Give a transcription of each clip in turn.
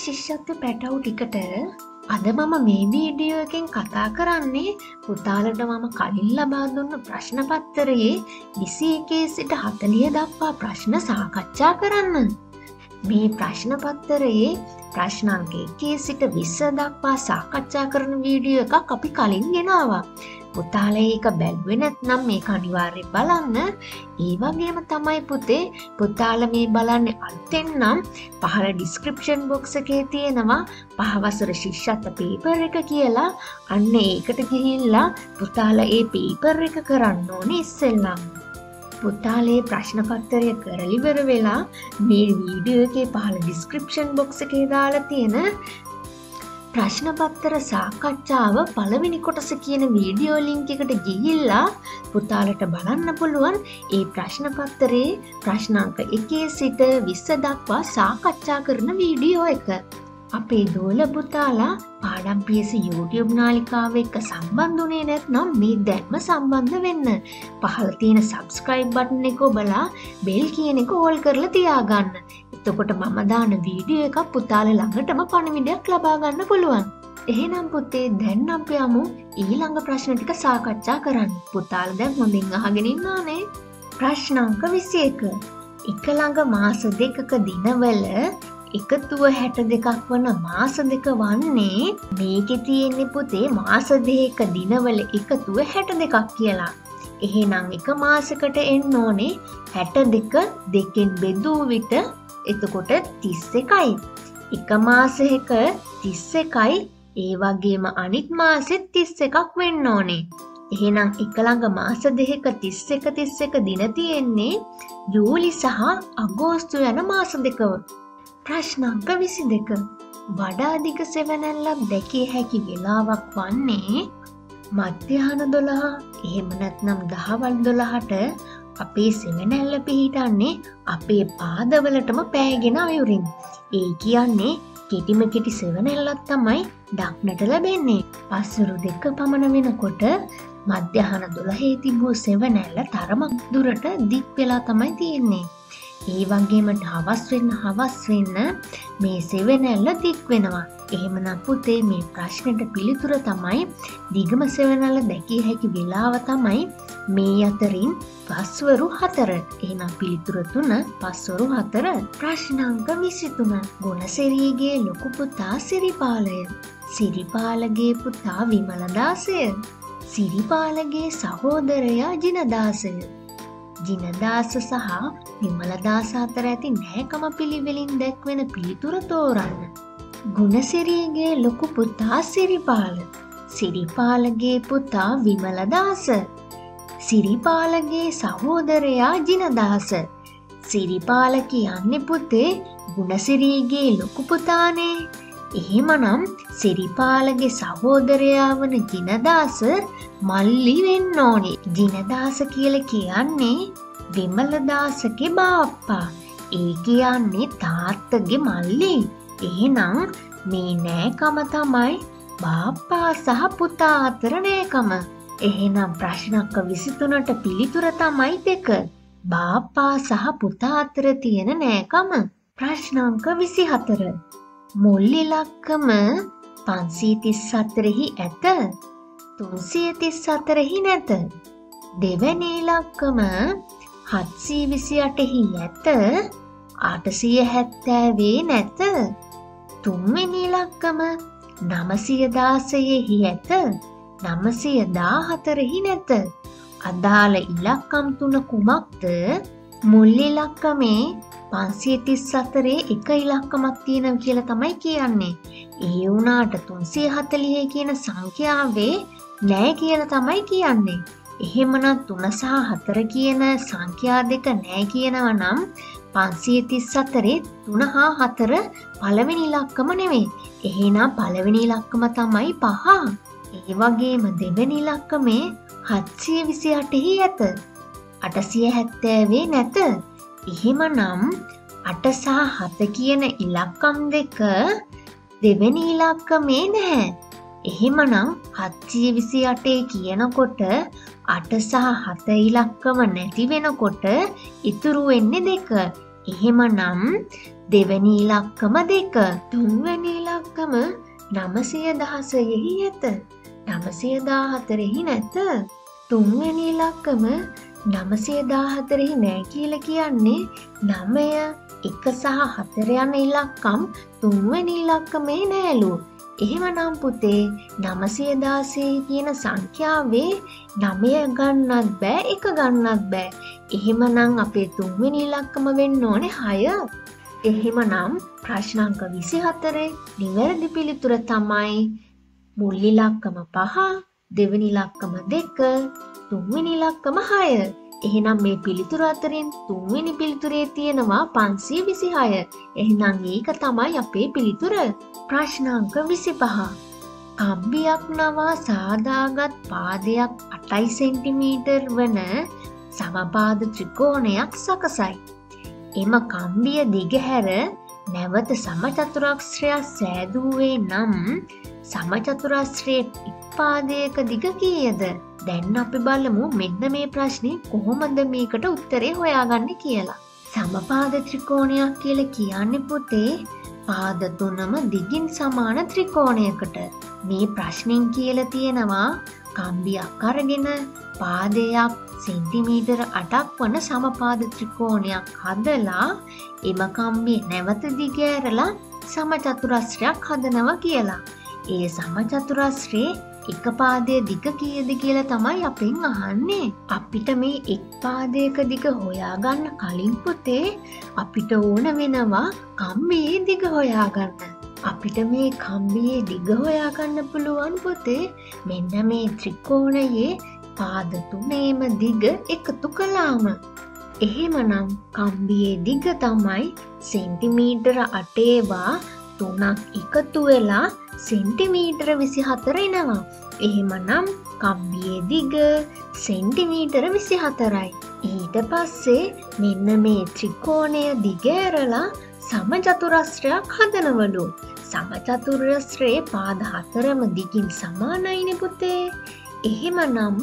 ශිෂ්‍යත්ව පැටව් ටිකට අද මම මේ වීඩියෝ එකෙන් කතා කරන්නේ පුතාලට මම කලින් ලබා දුන්න ප්‍රශ්නපත්තරයේ විසි එකේ සිට හතලිය දක්වා ප්‍රශ්න සාකච්ඡා කරන්න. මේ ප්‍රශ්නපත්තරයේ ප්‍රශ්නංක එකේ සිට විස්ස දක්වා සාකච්ඡා කරන වීඩියෝ එකක් අපි කලින් ගෙනවා. පුතාල ඒක බැල්ුව නැත්නම් මේ අනිවාර්ය බලන්න ඒ වගේම තමයි පුතේ පුතාල මේ බලන්න අත්තෙන් නම් පහල ඩිස්ක්‍රපෂන් බොක්ස එකේ තියෙනවා පහවසර ශිෂ්ෂත්ත පේපර් එක කියලා අන්න ඒකට ගිහිල්ලා පුතාල ඒ පේපර් එක කරන්න ඕන ඉස්සෙල්නම්. පුතාලේ ප්‍රශ්නපත්තරය කරලිවර වෙලා මේ වීඩියෝ එකේ පහල ඩිස්ක්‍රපෂන් බොක්ස එකේ දාලා තියෙන ප්‍රශ්නපත්තර සාකච්ඡාව පළවෙනි කොටස කියන වීඩියෝ ලිංක එකට ගිහිල්ලා පුතාලට බලන්න පුළුවන් ඒ ප්‍රශ්නපත්තරේ ප්‍රශ්නාංක එකේ සිට විස්ස දක්වා සාකච්ඡා කරන වීඩියෝ එක. අපේ දෝල පුතාලා පාඩම් පියස YouTube නාලිකාව එක්ක සම්බන්ධනේ නැත්නම් මේ දැන්ම සම්බන්ධ වෙන්න. පහල තියෙන සබස්ක්‍රයිබ් බටන් එක ඔබලා බෙල් කියන එක ඕල් කරලා තියාගන්න. එතකොට මම දාන වීඩියෝ එකක් පුතාල ළඟටම පණවිඩයක් ලබාගන්න පුළුවන්. එහෙනම් පුතේ දැන් අපි යමු ඊළඟ ප්‍රශ්න ටික සාකච්ඡා කරන්න. පුතාල දැන් හොඳින් අහගෙන ඉන්නානේ. ප්‍රශ්නාංක 21. එක ළඟ මාස දෙකක දිනවල එකතුව හැට දෙකක් වන මාස දෙක වන්නේ මේකෙ තියෙන්නේ පුතේ මාස දෙක දිනවල එකතුව හැට දෙකක් කියලා. එහෙනම් එක මාසකට එන්න ඕනේ හැට දෙක දෙකෙන් බෙදූ විට එතකොට තිස්ස එකයි. එක මාසයක තිස්ස එකයි ඒ වගේම අනිත් මාසෙත් තිස්ස එකක් වෙන්න ඕනේ. එහෙනම් එකළඟ මාස දෙක තිස්ස එක තිස්ස එක දින තියෙන්නේ ජූලි සහ අගෝස්තු යන මාස දෙකව. ප්‍රශ්නංක විසි දෙක වඩාදික සෙවනැල්ලක් දැකිය හැකි වෙලාවක් වන්නේ මධ්‍යහන දොළහා එහෙම නැත්නම් දහවල් දොළහට අපේ සෙවනැල්ල පිහිටන්නේ අපේ පාදවලටම පෑගෙන අයුරින්. ඒ කියන්නේ කෙටිම කෙටි සෙවනැල්ලත් තමයි දක්නට ලැබෙන්නේ. පස්සුරු දෙක පමණ වෙනකොට මධ්‍යහන දොළහේ තිබූ සෙවනැල්ල තරමක් දුරට දික් වෙලා තමයි තියෙන්නේ. ඒ වගේමට හවස් වෙන්න හවස් වෙන්න මේ සෙවනැල්ල දික් වෙනවා. එහෙමනම් පුතේ මේ ප්‍රශ්නයට පිළිතුර තමයි දිගම සෙවනැල්ල දැකිය හැකි වෙලාව තමයි මේ අතරින් පස්වරු හතර. එහෙනම් පිළිතුර තුන පස්වරු හතර. ප්‍රශ්නාංක 23. ගුණසිරියගේ ලොකු පුතා සිරිපාලය. සිරිපාලගේ පුතා විමලදාසය. සිරිපාලගේ සහෝදරයා ජිනදාසය. ජිනදාස සහ විමලදාස අතර ඇති නෑකම පිළිවෙලින් දැක්වෙන පිළිතුර තෝරන්න. ගුණසිරීගේ ලොකු පුතා සිරිපාල. සිරිපාලගේ පුතා විමලදාස. සිරිපාලගේ සහෝදරයා ජිනදාස. සිරිපාල කියන්නේ පුතේ ගුණසිරීගේ ලොකු පුතානේ. එහෙමනම් සිරිපාලගේ සහෝදරයා වන ජිනදාස මල්ලි වෙන්න ඕනේ. ජිනදාස කියල කියන්නේ විමලදාසගේ බාප්පා. ඒ කියන්නේ තාත්තගේ මල්ලි. එහෙනම් මේ නෑකම තමයි බාප්පා සහ පුතා අතර නෑකම. එහෙනම් ප්‍රශ්නක්ක විසිතුනට පිළිතුර තමයි දෙක. බාප්පා සහ පුතා අතර තියෙන නෑකම. ප්‍රශ්නංක විසි හතර. මුල්ලිලක්කම පන්සීතිස් සතරෙහි ඇත තුන්සිය තිස් අතරෙහි නැත. දෙවැනි ඉලක්කම හත්සී විසි අටෙහි ඇත අටසිය හැත්තෑවේ නැත. තුන්වෙනි ඉලක්කම නමසියදාසයෙහි ඇත නමසය දාහතරෙහි නැත. අදාළ ඉලක්කම් තුන කුමක්ද මුල්ලිලක්කමේ පන්සිය තිස් අතරේ එක ඉලක්කමක් තියෙන කියල තමයි කියන්නේ. ඒ වුනාට තුන්සේ හතලිය කියන සංඛ්‍යාවේ නෑ කියල තමයි කියන්නේ. එහෙමනත් තුන සහ හතර කියන සංඛ්‍යා දෙක නෑ කියනව නම් පන්සිය තිස් අතරේ තුන හා හතර පළවෙනි ඉලක්කම නෙවේ. එහෙනම් පළවෙනි ඉලක්කම තමයි පහ. ඒ වගේම දෙවැනි ඉලක්කමේ හත්සිය විසි අටෙහි ඇත. අටසිය හැත්තෑවේ නැත. එහෙම නම් අටසා හත කියන ඉලක්කම් දෙක දෙවැනි ඉලක්කමේ නැහැ. එහෙමනම් හත්සිය විසි අටේ කියනකොට අට සහ හත ඉලක්කම නැති වෙනකොට ඉතුරු වෙන්නේ දෙක. එහෙම නම් දෙවැනි ඉලක්කම දෙක තුන්වැනි ඉලක්කම නමසය දහසයෙහි ඇත නමසයදා හතරෙහි නැත. තුන්වැනි ඉලක්කම නමසයදා හතරෙහි නෑ කියල කියන්නේ නමය එක සහ හතර යන ඉලක්කම් තුන්වැනි ඉලක්කමේ නෑලු. එහෙමනම් පුතේ නමසයදාසේ කියන සංඛ්‍යාවේ නමය ගන්නත් බෑ එක ගන්නත් බෑ. එහෙමනම් අපේ තුන්වෙනි ඉලක්කම වෙන්න ඕනේ හය. එහෙමනම් ප්‍රශ්නංක විසි හතරේ නිවැරදි පිළිතුර තමයි මුල්ලිලක්කම පහ දෙවනිලක්කම දෙක තුන්වෙනිලක්කම හය. එහෙනම් මේ පිළිතුර අතරින් තුන්වෙනි පිළිතුරේ තියෙනවා පන්සිය විසිහය එහෙනම් ඒක තමයි අපේ පිළිතුර. ප්‍රශ්නාංක විසි පහ. කම්බියක් නවා සාදාගත් පාදයක් අටයි සෙන්ටිමීටර් වන සමපාද ත්‍රිකෝණයක් සකසයි. එම කම්බිය දිගහැර නැවත සමචතුරක්ෂ්‍රයක් සෑදුවේ නම් සමචතුරස්ත්‍රයේ ඉක්පාදයක දිග කීයද දැන් අපි බලමු මෙන්න මේ ප්‍රශ්නය කොහොමද මේකට උත්තරේ හොයාගන්න කියලා. සමපාද ත්‍රිකෝණයක් කියල කියන්න පොතේ පාද තුනම දිගින් සමාන ත්‍රිකෝණයකට මේ ප්‍රශ්නෙන් කියල තියෙනවා කම්බියක් අරගෙන පාදයක් සෙන්ටිමීටර අටක් වන සමපාද ත්‍රිකෝණයක් හදලා එම කම්බිය නැවත දිගෑරලා සමචතුරස්්‍රයක් හදනව කියලා. ඒ සමචතුරස්්‍රේ එක පාදය දිග කියද කියලා තමයි අපෙන් අහන්නේ. අපිට මේ එක් පාදයක දිග හොයාගන්න කලින් පොතේ අපිට ඕන වෙනවා කම්බියේ දිග හොයාගන්න. අපිට මේ කම්බියේ දිග හොයාගන්න පුළුවන් පොතේ මෙන්න මේ ත්‍රිකෝණයේ පාද තුනේම දිග එකතු කලාම. එහෙමනම් කම්බියේ දිග තමයි සෙන්ටිමීටර අටේවා තුනක් එකතු වෙලා සෙන්ටිමීටර විසි හතර එනවා. එහෙමනම් කම්බියේ දිග සෙන්ටිමීටර විසි හතරයි. ඊට පස්සේ මෙන්න මේ ත්‍රිකෝණය දිගෑරලා සමචතුරස්ත්‍රයක් හදනවලු. සමචතුරස්ත්‍රයේ පාද හතරම දිගින් සමානයින පුතේ. එහෙමනම්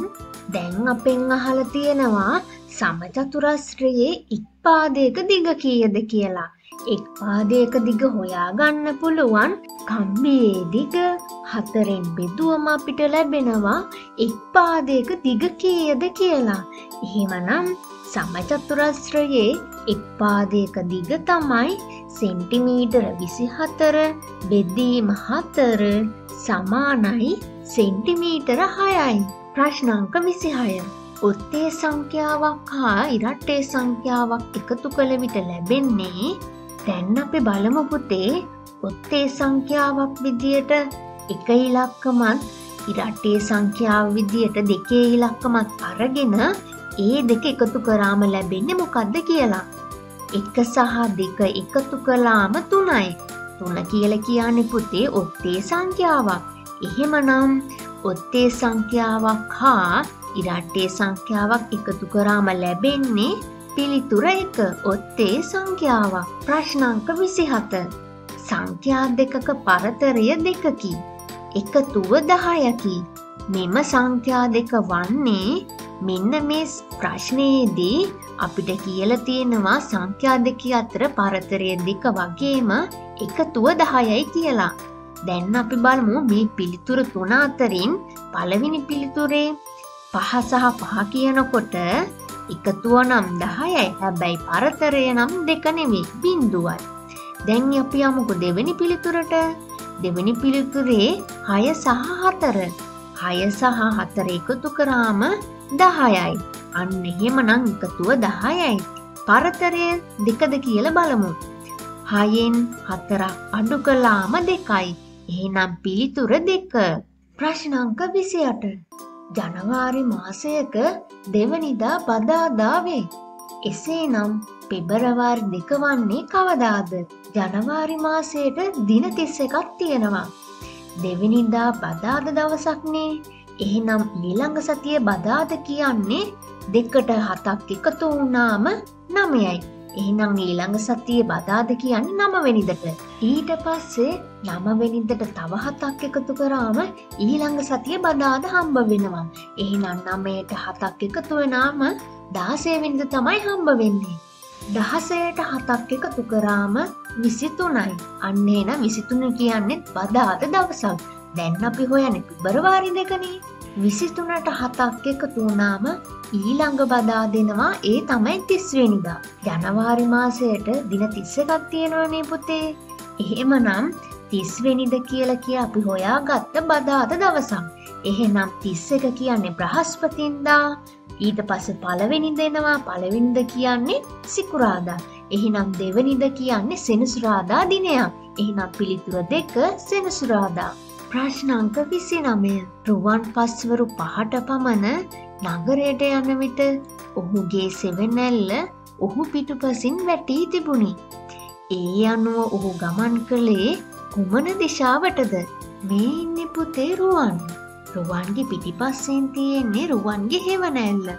දැන් අපෙන් අහල තියෙනවා සමචතුරස්ත්‍රයේ ඉක්පාදයක දිග කියද කියලා. එක් පාදයක දිග හොයාගන්න පුළුවන් කම්බියේ දිග හතරෙන් බෙදුවම අපිට ලැබෙනවා එක් පාදයක දිග කීයද කියලා. එහෙමනම් සමචතුරස්ත්‍රයේ එක් පාදයක දිග තමයි සෙන්ටිමීටර විසි හතර බෙදීම හතර සමානයි සෙන්ටිමීටර හයයි. ප්‍රශ්නංක විසිහය. ඔත්තේ සංඛ්‍යාවක් හා ඉරට්ටේ සංඛ්‍යාවක් එකතු කළ විට ලැබෙන්නේ දැන් අපි බලමු පුතේ ඔත්තේ සංඛ්‍යාවක් විදියට එක ඉලක්කමත් ඉරට්ටේ සංඛ්‍යාව විදියට දෙකේ ඉලක්කමත් අරගෙන ඒ දෙක එකතු කරාම ලැබෙන්නේ මොකක්ද කියලා. එක සහ දෙක එකතු කලාම තුනයි. තුන කියල කියන්නේ පුතේ ඔත්තේ සංඛ්‍යාවක්. එහෙමනම් ඔත්තේ සංඛ්‍යාවක් හා ඉරට්ටේ සංඛ්‍යාවක් එකතු කරාම ලැබෙන්නේ පිළිතුර එක ඔත්තේ සංඛ්‍යාවක් ප්‍රශ්නංක විසිහත සංඛ්‍යා දෙකක පරතරය දෙකකි. එකතුව දහයකි. මෙම සංඛ්‍යා දෙක වන්නේ මෙන්න මේ ප්‍රශ්නයේදී අපිට කියල තියෙනවා සංඛ්‍යා දෙක අතර පරතරය දෙක වගේම එකතුව දහයයි කියලා. දැන් අපි බලමු මේ පිළිතුර තුන අතරින් පළවෙනි පිළිතුරේ පහ සහ පහ කියනකොට එකතුව නම් දහයයි. හැබැයි පරතරය නම් දෙකනෙමි බින්දුවයි. දැන් අපි අමුකු දෙවැනි පිළිතුරට. දෙවැනි පිළිතුරේ හය සහ හතර. හය සහ හතර එකතු කරාම දහයයි. අන්න එහෙමනං එකතුව දහයයි. පරතරය දෙකද කියල බලමු. හයෙන් හතරක් අඩු කලාම දෙකයි. එහෙනම් පිළිතුර දෙක. ප්‍රශ්නංක විසියට. ජනවාරි මාසයක දෙවනිදා බදාදාවේ. එසේනම් පෙබරවාර් දෙක වන්නේ කවදාද. ජනවාරි මාසයට දින තිස්ස එකක් තියෙනවා. දෙවිනිදා බදාද දවසක්නේ එහෙනම් ඊළඟ සතිය බදාද කියන්නේ දෙකට හතක් එකතු වුණාම නමයයි. එහෙනම් ඊළඟ සතිය බදාද කියන්න නමවෙනිදට. ඊට පස්සේ නමවෙනිදට තව හතක් එකතු කරාම ඊළඟ සතිය බදාද හම්බ වෙනවා. එහෙනම් නමයට හතක් එකතු වෙනාම දාසයවෙනිද තමයි හම්බ වෙන්නේ. දහසයට හතක් එකතු කරාම විසිතුනයි අන්නේ නම් විසිතුන කියන්නෙත් බදාද දවසක් දැන් අපි හොයන පිබරවාරි දෙකනේ විසිතුනට හතක් එකතු වුණාම ඊළඟ බදා දෙනවා ඒ තමයි තිස්වෙනිදා ජනවාරි මාසයට දින තිස්ස එකක් තියෙනවනේ පුතේ. එහෙම නම් තිස්වෙනිද කියල කිය අපි හොයා ගත්ත බදාද දවසක්. එහෙනම් තිස්ස එක කියන්නේ බ්‍රහස්පතින්දා. ඊට පස පළවෙනි දෙනවා පළවිනිද කියන්නේ සිකුරාදා. එහෙනම් දෙවනිද කියන්නේ සෙනසුරාදා දිනයක්. එහෙනම් පිළිතුර දෙක සෙනසුරාදා. ප්‍රශ්නංක විසි නමය රුවන් පස්වරු පහට පමණ නගරයට යන විට ඔහුගේ සෙවනැල්ල ඔහු පිටුපසින් වැටී තිබුණි. ඒ අනුව ඔහු ගමන් කළේ කුමන දිශාවටද මේ ඉන්න පුතේ රුවන්. රුවන්ගේ පිටිපස්සෙන් තියෙන්නේ රුවන්ගේ හෙවනැල්ල.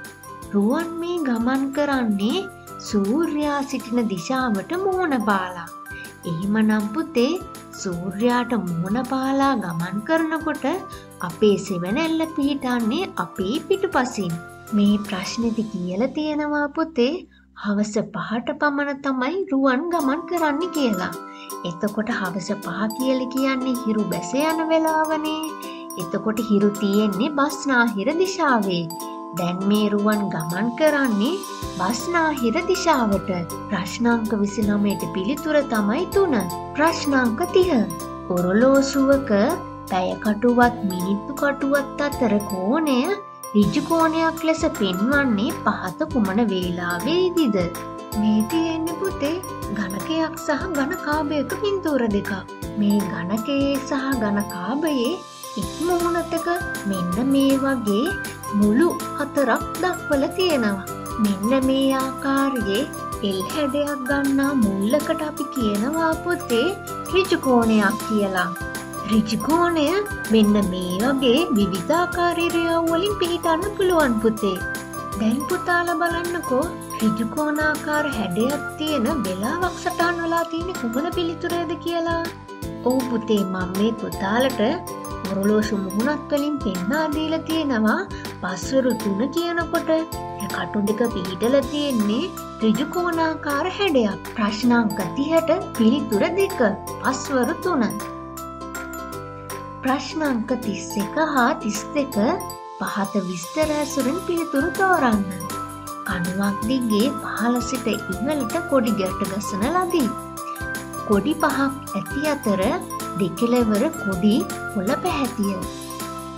රුවන් මේ ගමන් කරන්නේ සූර්යා සිටින දිශාවට මුහුණ බාලා. එහෙම නම්පුතේ සූර්යාට මුහුණ පාලා ගමන් කරනකොට අපේ සෙවනැල්ල පිහිටන්නේ අපේ පිටු පසින්. මේ ප්‍රශ්නෙති කියල තියෙනවා පුතේ හවස පහට පමණ තමයි රුවන් ගමන් කරන්න කියලා. එතකොට හවස පහ කියල කියන්නේ හිරු බැස යන වෙලාවනේ. එතකොට හිරු තියෙන්නේ බස්නාහිර දිශාවේ. දැන් මේ රුවන් ගමන් කරන්නේ බස්නාහිර දිශාවට ප්‍රශ්නංක විසිනමයට පිළිතුර තමයි තුන. ප්‍රශ්නංක තිහ. ඔරලෝසුවක පැයකටුවත් මිනිත්තු කටුවත් අතර කෝණය රිජකෝණයක් ලෙස පෙන්වන්නේ පහත කුමන වේලාවේදිද. මේ තියෙන්න පුතේ ගණකයක් සහ ගණකාභයක පින්තූර දෙක. මේ ගණකයේ සහ ගණකාභයේ ඉක්මුහුණතක මෙන්න මේ වගේ මුළු හතරක් දක්වල තියෙනවා. මෙන්න මේ ආකාරයේ එල් හැඩයක් ගන්නා මුල්ලකට අපි කියනවා පොතේ රිජකෝණයක් කියලා. රිජිකෝණය මෙන්න මේ වගේ විවිධාකාරීරයව්වලින් පිහිටන්න පුළුවන් පුතේ. දැන් පුතාල බලන්නකෝ රිජුකෝනාකාර හැඩයක් තියෙන වෙලාවක් සටන් වලා තියෙන කුමන පිළිතුරේද කියලා. ඔහු පුතේ මං මේ පුතාලට මොරලෝෂු මුහුණත් වලින් පෙන්නා දීල තියෙනවා පස්වරු තුන කියනකොට කටු දෙක පිහිටල තියෙන්නේ රිජුකෝනාකාර හැඩයක් ප්‍රශ්නාංක තිහට පිළිතුර දෙක පස්වරු තුන. ප්‍රශ්නංක තිස්ස එක හා තිස් දෙක පහත විස්තරඇසුරෙන් පිළිතුරු තෝරන්න. කනුවක් දිගේ පහල සිට ඉහලට කොඩි ගැට ගසන ලදී. කොඩි පහක් ඇති අතර දෙකෙලවර කොඩි කොළ පැහැතිය.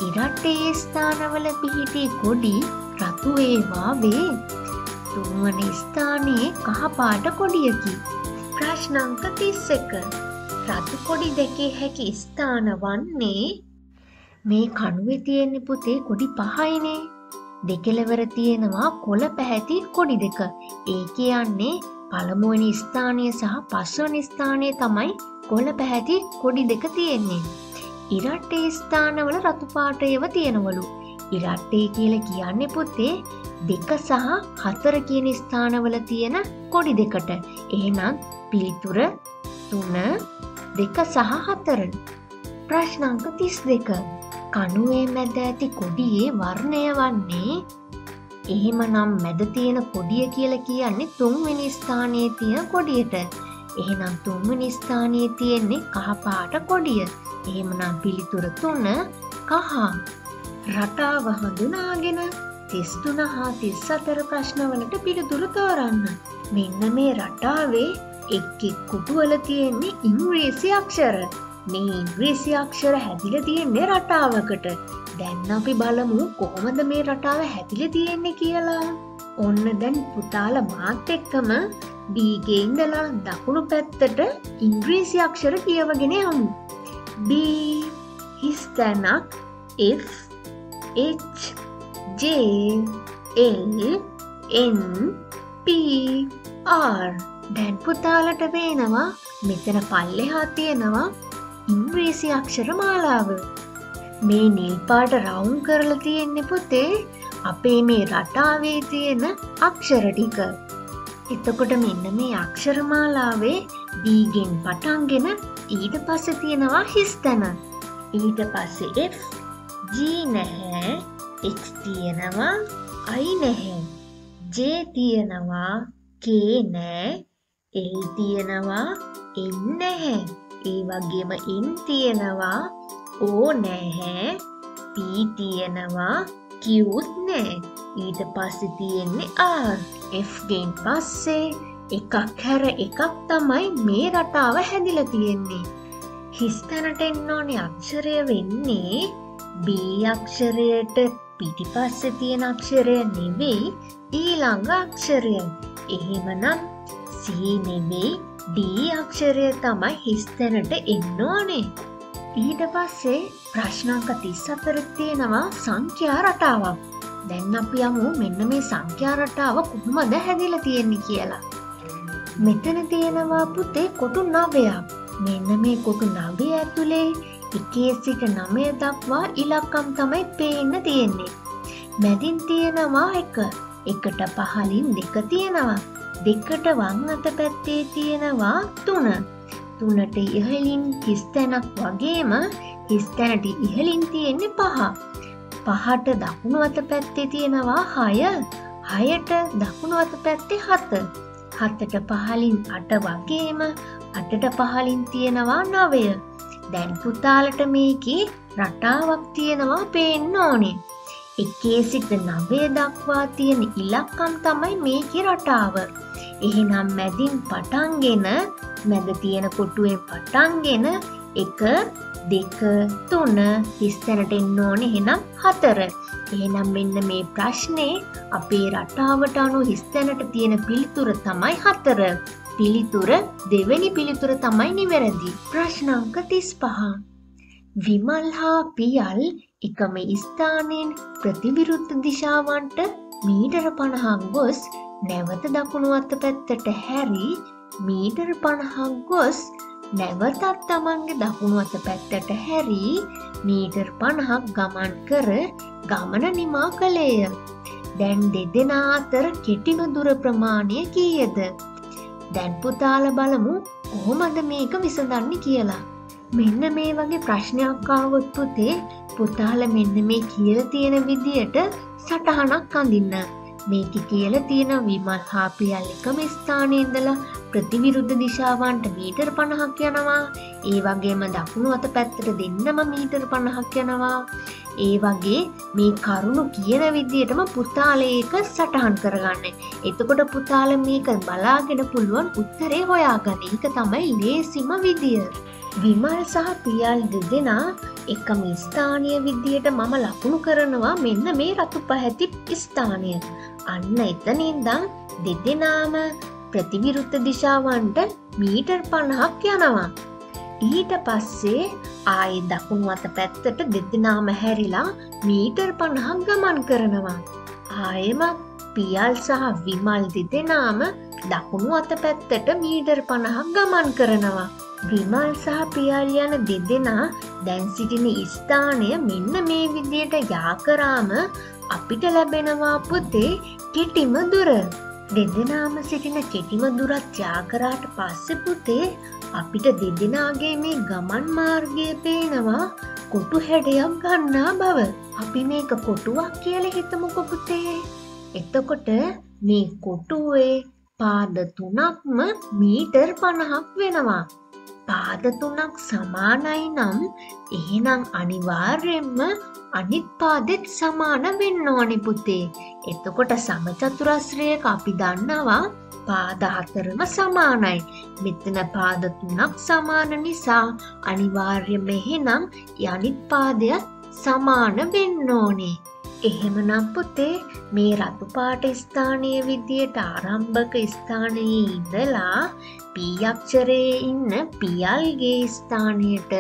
ඉරට්ටේ ස්ථානවල පිහිටි කොඩි රතු ඒවා වේ. තුන්වන ස්ථානයේ කහපාට කොඩියකි. ප්‍රශ්නංක තිස්ස එක. රතු කොඩි දෙකේ හැකි ස්ථාන වන්නේ මේ කණුවේ තියෙන්නේ පුතේ කොඩි පහයිනේ. දෙකෙලවර තියෙනවා කොළ පැහැති කොඩි දෙක. ඒ කියන්නේ පළමුවනි ස්ථානය සහ පස්වනි ස්ථානය තමයි කොළ පැහැති කොඩි දෙක තියෙන්නේ. ඉරට්ටේ ස්ථානවල රතුපාටයව තියෙනවලු. ඉරට්ටේ කියල කියන්නේ පුත්තේ දෙක සහ හතර කියන ස්ථානවල තියෙන කොඩි දෙකට. එහෙනම් පිළිතුර තුන දෙක සහ හතර. ප්‍රශ්නංක තිස් දෙක. කනුවේ මැද ඇති කොඩියේ වර්ණය වන්නේ එහෙම නම් මැද තියෙන කොඩිය කියල කියන්නේ තුන්වෙනි ස්ථානයේ තියෙන කොඩියට. එහෙනම් තුන්වනි ස්ථානයේ තියෙන්නේ කහපාට කොඩිය. එහෙමනම් පිළිතුර තුන කහ. රටාව හඳුනාගෙන තිස්තුන හා තිස් අතර ප්‍රශ්නවලට පිළිතුරු තෝරන්න. මෙන්න මේ රටාවේ එක් එක් කුටුවල තියෙන්නේ ඉංග්‍රීසි අක්ෂර. මේ ඉංග්‍රීසි අක්ෂර හැදිල තියෙන්නේ රටාවකට. දැන් අපි බලමු කොහොමද මේ රටාව හැදිල තියෙන්නේ කියලා. ඔන්න දැන් පුතාල මාත් එක්කම බීගේන්දලා දකුණු පැත්තට ඉංග්‍රීසි අක්ෂර කියවගෙන යමු. B හිස්තැනක් F H J L N P R දැන් පුතාලට පේනවා මෙතන පල්ලෙහා තියෙනවා ඉංග්‍රීසි අක්ෂර මාලාව. මේ නිල්පාට රවුන් කරලා තියෙන්නේ පුතේ අපේ මේ රටාවේ තියෙන අක්ෂර ටික. එතකොට මෙන්න මේ අක්ෂරමාලාවේ දීගෙන් පටන්ගෙන ඊට පස්ස තියෙනවා හිස් තැන. ඊට පස්සේ F G නැහැ H තියෙනවා I නැහැ J තියෙනවා කේ නෑ එල් තියෙනවා එන් නැහැ. ඒ වගේම ඉන් තියෙනවා ඕ නැහැ පී තියෙනවා කිව්ත් නෑ. ඊට පස්සෙ තියෙන්නේ ආර් Fගෙන් පස්සේ එකක් හැර එකක් තමයි මේ රටාව හැදිල තියෙන්නේ. හිස්තැනට එන්න ඕනේ අක්ෂරය වෙන්නේ බී අක්ෂරයට. පිටිපස්ස තියෙන අක්ෂරය නෙවෙයි e ඊළඟ අක්ෂරය. එහෙමනම් සී නෙවෙයි ඩී අක්ෂරය තමයි හිස්තැනට එන්න ඕනේ. ඊට පස්සේ ප්‍රශ්නංක තිස් අතර තියෙනවා සංඛ්‍යා රටාවක්. දැන් අපි යමු මෙන්න මේ සංඛ්‍යා රටාව කොහොමද හැදිල තියෙන්නේ කියලා. මෙතන තියෙනවා පුතේ කොටු නවයක් මෙන්න මේ කොටු නවය ඇතුළේ එකේ සිට නමය දක්වා ඉලක්කම් තමයි පේන්න තියෙන්නේ. මැදින් තියෙනවා එක. එකට පහලින් දෙක තියෙනවා. දෙකට වං අත පැත්තේ තියෙනවා තුන. තුනට ඉහලින් හිස්තැනක් වගේම හිස්තැනට ඉහලින් තියෙන්නේ පහ. පහට දකුණු අත පැත්තේ තියෙනවා හය. හයට දකුණු අත පැත්තේ හත. හතට පහලින් අට වගේම අටට පහලින් තියෙනවා නවය. දැන් පුතාලට මේකේ රටාවක් තියෙනවා පේන්න ඕනේ. එකේ සිට නවය දක්වා තියෙන ඉලක්කම් තමයි මේකි රටාව. එහෙනම් මැදින් පටන්ගෙන මැද තියෙන කොටුවෙන් පටන්ගෙන එක දෙක තුන හිස්තැනට එන්න ඕන. එහෙනම් හතර. එහෙනම් මෙන්න මේ ප්‍රශ්නේ අපේ රටාවට අනු හිස්තැනට තියෙන පිළිතුර තමයි හතර. පිළිතුර දෙවැනි පිළිතුර තමයි නිවැරදි. ප්‍රශ්නංක තිස් පහ විමල් හා පියල් එකම ස්ථානයෙන් ප්‍රතිවිරුද්ධ දිශාවන්ට මීටර පණහක් ගොස් නැවත දකුණු අත්ත පැත්තට හැරි මීටර් පණහක් ගොස් නැවතත් තමන්ගේ දකුණු අත පැත්තට හැරි මීටර් පණහක් ගමන් කර ගමන නිමා කළේය. දැන් දෙදෙනා අතර කෙටිම දුර ප්‍රමාණය කීයද. දැන්පුතාල බලමු කොහොමද මේක විසඳන්න කියලා. මෙන්න මේ වගේ ප්‍රශ්නයක් ආවොත් පුතේ පුතාල මෙන්න මේ කියල තියෙන විදියට සටහනක් අඳින්න. මේක කියල තියෙන විමල් හාපියල් එකම ස්ථානයඉඳලා ප්‍රතිවිරුද්ධ දිශාවන්ට මීටර් පණහක් යනවා. ඒ වගේම දකුණු අත පැත්තට දෙන්නම මීටර් පණහක් යනවා. ඒ වගේ මේ කරුණු කියන විදියටම පුතාලයක සටහන් කරගන්න. එතකොට පුතාල මේක බලාගෙන පුළුවන් උත්තරේ හොයාගන්න. එක තමයි ලේසිම විදිය. විමල් සහ පියල් දෙදෙනා එකම ස්ථානය විදියට මම ලකුණු කරනවා මෙන්න මේ රතු පැහැති ස්ථානය. අන්න එතනින්දම් දෙදෙනාම ප්‍රතිවිරුත්ත දිශාවන්ට මීටර් පණහක් යනවා. ඊට පස්සේ ආය දකුණු අත පැත්තට දෙදෙනාම හැරිලා මීටර් පණහක් ගමන් කරනවා. ආයමත් පියල් සහ විමල් දෙදෙනාම දකුණු අත පැත්තට මීටර් පණහක් ගමන් කරනවා. විමල් සහ පියල් යන දෙදෙනා දැන් සිටින ස්ථානය මෙන්න මේ විදියට යාකරාම අපිට ලැබෙනවා පුතේ කෙටිම දුර. දෙදෙනාම සිටින කෙටිම දුරත් යාකරාට පස්සෙ පුතේ අපිට දෙදෙනාගේ මේ ගමන් මාර්ගය පේනවා. කොටු හැඩයක් ගන්නා බව. අපි මේක කොටුවක් කියල හිතමුකො පුතේ. එතකොට මේ කොටුවේ පාද තුනක්ම මීටර් පණහක් වෙනවා. පාද තුනක් සමානයි නම් එහෙනම් අනිවාර්යෙන්ම අනිත් පාදෙත් සමාන වෙන්න ඕනි පුතේ. එතකොට සමචතුරස්‍රයක අපි දන්නවා පාද හතරම සමානයි. මෙතන පාද තුනක් සමාන නිසා අනිවාර්යම එහෙනම් යනිත් පාදයක් සමාන වෙන්න ඕනේ. එහෙමනම් පුතේ මේ රතු පාට ස්ථානය විදියට ආරම්භක ස්ථානයේ ඉඳලා පීයක්ෂරයේ ඉන්න පියල්ගේ ස්ථානයට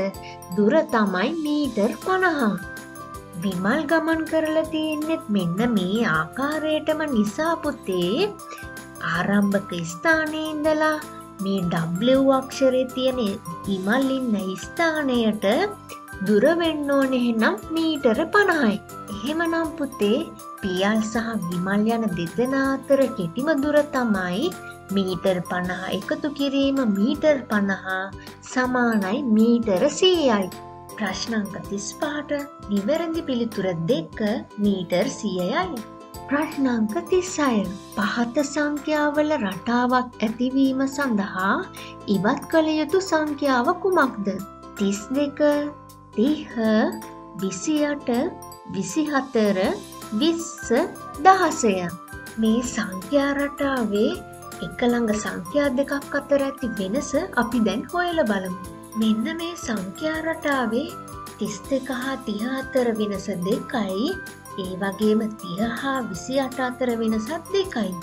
දුර තමයි මීටර් පණහා. විමල් ගමන් කරලා තියෙන්නෙත් මෙන්න මේ ආකාරයටම නිසාපුතේ ආරම්භක ස්ථානයඉඳලා මේ ඩබ්ලව් අක්ෂරය තියෙන විමල් ඉන්න ස්ථානයට දුරවෙන්න ඕනෙහෙනම් මීටර පණහයි. එහෙමනම් පුතේ පියල් සහ විමල් යන දෙදෙනාතර කෙටිම දුර තමයි මීටර් පණහා එකතු කිරීම මීටර් පණහා සමානයි මීටර සීයයි. ප්‍රශ්නංක තිස්පාට නිවැරදි පිළිතුර දෙක මීටර් සියයයි. ප්‍රශ්නංක තිස්සය පහත සංඛ්‍යාවල රටාවක් ඇතිවීම සඳහා ඉවත් කළ යුතු සංඛ්‍යාව කුමක්ද. තිස් දෙක තිහ විසියට විසිහතර විස්ස දහසය. මේ සංඛ්‍යා රටාවේ එකළඟ සංඛ්‍යා දෙකක් අතර ඇති වෙනස අපි දැන් හොයල බලමු. මෙන්න මේ සංඛ්‍යා රටාවේ තිස් දෙක හා තිහ අතර වෙනස දෙකයි ඒ වගේම තිය හා විසි අට අතර වෙනසත් දෙකයි.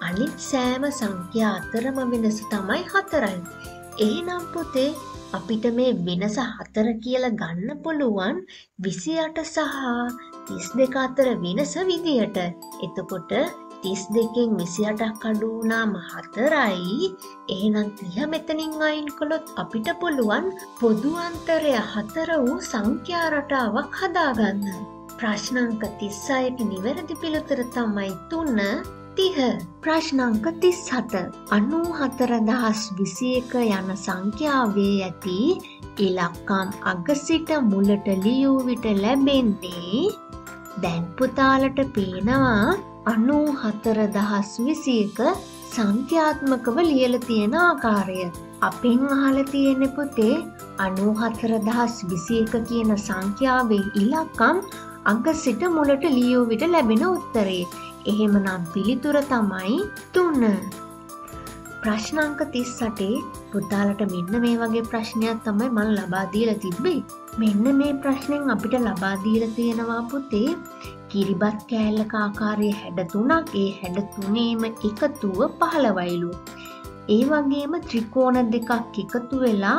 අනිත් සෑම සංඛ්‍යා අතරම වෙනස තමයි හතරයි. ඒ නම් පොතේ අපිට මේ වෙනස හතර කියල ගන්න පුළුවන් විසි අට සහ තිස් දෙක අතර වෙනස විදියට එතකොට තිස් දෙකෙන් විසි අටක් අඩුනාම හතරයි. එහෙනම් තිහ මෙතනින් අයින් කොළොත් අපිට පුළුවන් පොදුවන්තරය හතර වූ සංඛ්‍යාරටාවක් හදාගන්න. ප්‍රශ්නංක තිස්සායට නිවැරදි පිළිතුර තමයි තුන්න තිහ. ප්‍රශ්නංක තිස් හත අනූ හතරදහස් විසි එක යන සංඛ්‍යාවේ ඇති ඉලක්කම් අගසිට මුලට ලියූ විට ලැබෙන්නේ දැන්පුතාලට පේනවා අනූ හතර දහස් විසියක සංඛ්‍යාත්මකව ලියල තියෙන ආකාරය. අපින් අහල තියෙන පුතේ අනූ හතර දහස් විසියක කියන සංඛ්‍යාවේ ඉලක්කම් අංක සිට මුලට ලියූ විට ලැබෙන උත්තරේ. එහෙමනම් පිළිතුර තමයි තුන්න. ප්‍රශ්නංක තිස් සටේ පුතාලට මෙන්න මේ වගේ ප්‍රශ්නයක් තමයි මල් ලබාදීල තිබ්බේ. මෙන්න මේ ප්‍රශ්නයෙන් අපිට ලබාදීල තියෙනවා පුතේ කිරිබත් කෑල්ලක ආකාරය හැඩ තුනක් ඒ හැඩ තුනේම එකතුව පහළවයිලු. ඒ වගේම ත්‍රිකෝණ දෙකක් එකතු වෙලා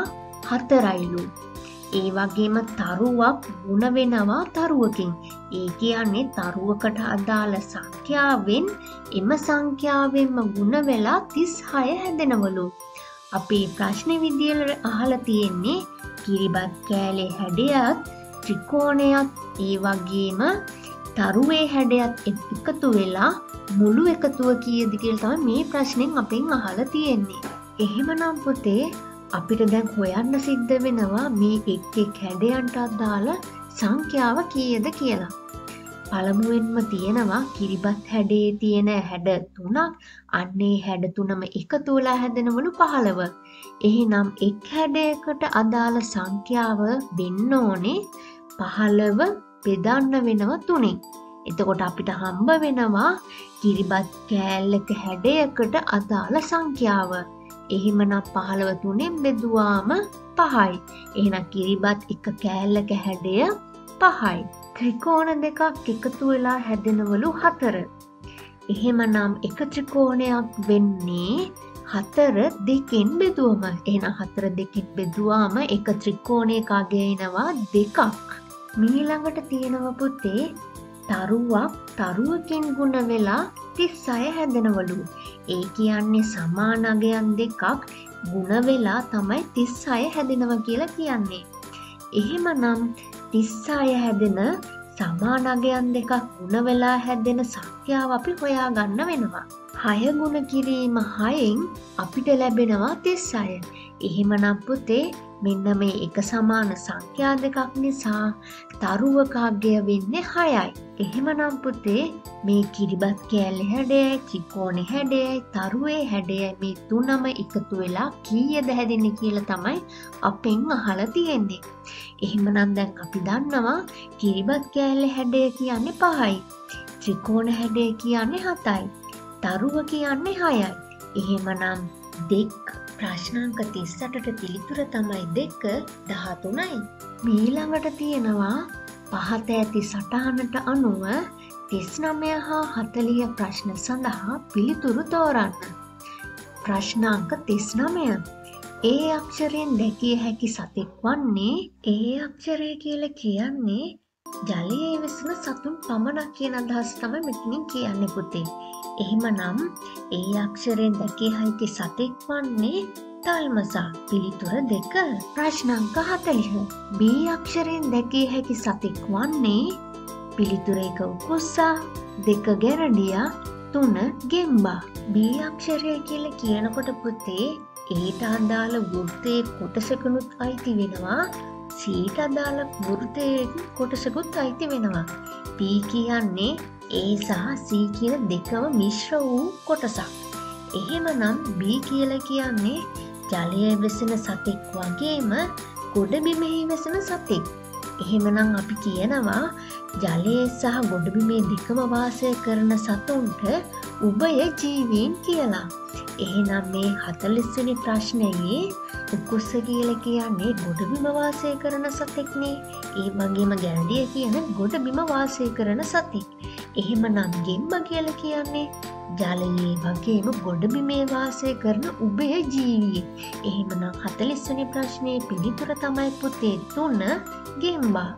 හතරයිලු. ඒ වගේම තරුවක් ගුණ වෙනවා තරුවකින්. ඒ කියන්නේ තරුවකට අදාළ සංඛ්‍යාවෙන් එම සංඛ්‍යාවෙන්ම ගුණ වෙලා තිස් හය හැදෙනවලු. අපි ප්‍රශ්න විදිියල අහල තියෙන්නේ කිරිබත් කෑලේ හැඩයක් ත්‍රිකෝණයක් ඒ වගේම තරුවේ හැඩයක් එකතු වෙලා මුළු එකතුව කියදිකල් තම මේ ප්‍රශ්නයෙන් අපෙන් අහල තියෙන්නේ. එහෙමනම් පොතේ අපිට දැන් හොයන්න සිද්ධ වෙනවා මේ එක් එක් හැඩයන්ට අදාළ සංඛ්‍යාව කීයද කියලා. පළමුුවෙන්ම තියෙනවා කිරිබත් හැඩේ තියෙන හැඩ තුනක් අන්නේ හැඩ තුනම එකතුවලා හැදෙනවලු පහළව. එහෙනම් එක් හැඩයකට අදාළ සංඛ්‍යාව වෙන්න ඕනේ පහළව බෙදන්න වෙනව තුනෙන්. එතකොට අපිට හම්බ වෙනවා කිරිබත් කෑල්ලක හැඩයකට අදාළ සංඛ්‍යාව. එහෙමනම් පහළව තුනෙන් බෙදවාම පහයි. එහෙනම් කිරිබත් එක කෑල්ලක හැඩය පහයි. ත්‍රිකෝණ දෙකක් එකතු වෙලා හැදෙනවලු හතර. එහෙමනම් එක ත්‍රිකෝණයක් වෙන්නේ හතර දෙකෙන් බෙදුවම එන හතර දෙකෙන් බෙදවාම එක ත්‍රිකෝණයකාගේනවා දෙකක්. මීළඟට තියෙනව පුතේ තරුවක් තරුවකින් ගුණ වෙලා තිස් අය හැදෙනවලු. ඒ කියන්නේ සමානගයන් දෙකක් ගුණ වෙලා තමයි තිස් අය හැදෙනව කියලා කියන්නේ. එහෙම නම් තිස්සා අය හැදෙන සමානගයන් දෙකක් ගුණ වෙලා හැදෙන සංඛ්‍යාව අපි හොයා ගන්න වෙනවා. හය ගුණ කිරීම හයෙන් අපිට ලැබෙනවා තිස් අය. එහෙමනම් පුතේ මෙන්න මේ එක සමාන සංඛ්‍යා දෙකක් නිසා තරුවකාග්‍යය වෙන්නේ හයයි. එහෙමනම් පුතේ මේ කිරිබත් කෑල්ල හැඩයයි ත්‍රිකෝණ හැඩයයි තරුවේ හැඩයයි මේ තුනම එකතු වෙලා කීය දැහැදින්න කියල තමයි අපෙන් අහල තියෙන්නේ. එහෙමනම් දැන් අපි දන්නවා කිරිබත් කෑල්ල හැඩය කියන්නේ පහයි. ත්‍රිකෝණ හැඩය කියන්නේ හතයි. තරුව කියන්නේ හයයි. එහෙමනම් දෙක් ප්‍රශ්නාංක තිස්සටට පිළිතුර තමයි දෙක දහතුනයි. මීළඟට තියෙනවා පහත ඇති සටහනට අනුව තිස්නමය හා හතලිය ප්‍රශ්න සඳහා පිළිතුරු තෝරන්න. ප්‍රශ්නාංක තිස්නමය ඒ අක්ෂරයෙන් දැකිය හැකි සතෙක් වන්නේ ඒ අක්ෂරය කියල කියන්නේ ජලයේ වෙසන සතුන් පමණක් කියන අදහස් තම මෙතනින් කියන්න පුතේ. එහෙමනම් ඒ අක්ෂරයෙන් දැකේ හයිති සතෙක් වන්නේ තල්මසා පිළිතුර දෙක ප්‍රශ්නංක හතලිහ. බී අක්ෂරයෙන් දැකේ හැකි සතෙක් වන්නේ පිළිතුර එක උකුස්සා දෙක ගැරඩියා තුන ගෙම්බා. බී අක්ෂරය කියල කියනකොට පුතේ ඒට අදාළ වෘත්තය කොටසකනුත් අයිති වෙනවා සීට අදාළ වෘතය කොටසකුත් අයිති වෙනවා. පී කියන්නේ ඒ සහ සී කියන දෙකම මිශ්‍ර වූ කොටසක්. එහෙමනම් බී කියල කියන්නේ ජලය වෙසෙන සතෙක් වගේම ගොඩබිමෙහි වෙසෙන සතෙක්. එහෙමනම් අපි කියනවා ජලයේ සහ ගොඩබිමේ දෙකම වාසය කරන සතුන්ට උබය ජීවීන් කියලා. එහෙනම් මේ හතලිස්වනි ප්‍රශ්නයේ උකුස්ස කියල කියන්නේ ගොඩබිම වාසය කරන සතෙක්නේ ඒ වගේම ගැරඩිය කියන ගොඩබිම වාසය කරන සතෙක්. එහෙම නම් ගෙම්බ කියල කියන්නේ ජලයේ වගේම ගොඩබිමේ වාසය කරන උබය ජීවී. එහෙමනම් හතලිස්වනි ප්‍රශ්නය පිළිතුර තමයි පුතේ තුන්න ගෙම්බා.